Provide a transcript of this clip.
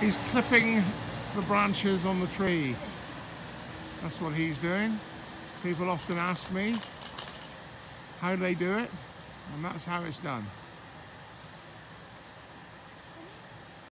He's clipping the branches on the tree. That's what he's doing. People often ask me how they do it, and that's how it's done.